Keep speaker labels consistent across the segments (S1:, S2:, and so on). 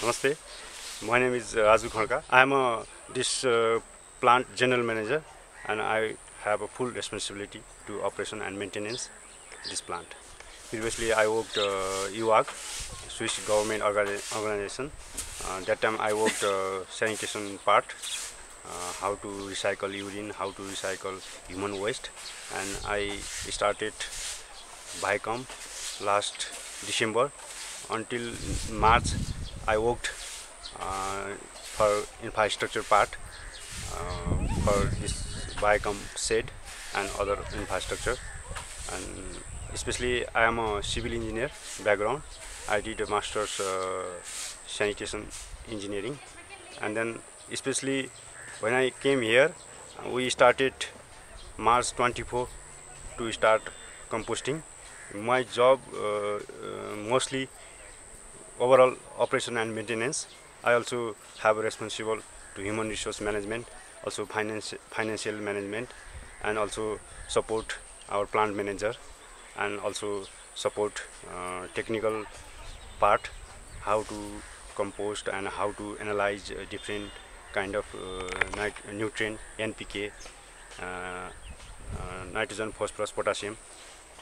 S1: Namaste. My name is uh, Raju Kharka. I am a this uh, plant general manager and I have a full responsibility to operation and maintenance this plant. Previously I worked uh, UAG, Swiss government organization. Uh, that time I worked uh, sanitation part, uh, how to recycle urine, how to recycle human waste and I started Viacom last December until March I worked uh, for infrastructure part uh, for this Viacom shed and other infrastructure. And especially I am a civil engineer background. I did a master's uh, sanitation engineering. And then especially when I came here we started March 24 to start composting. My job uh, uh, mostly overall operation and maintenance. I also have a responsible to human resource management, also finance, financial management, and also support our plant manager, and also support uh, technical part, how to compost and how to analyze uh, different kind of uh, nutrient, NPK, uh, uh, nitrogen, phosphorus, potassium.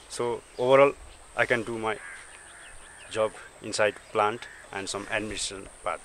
S1: So overall, I can do my job inside plant and some administration part.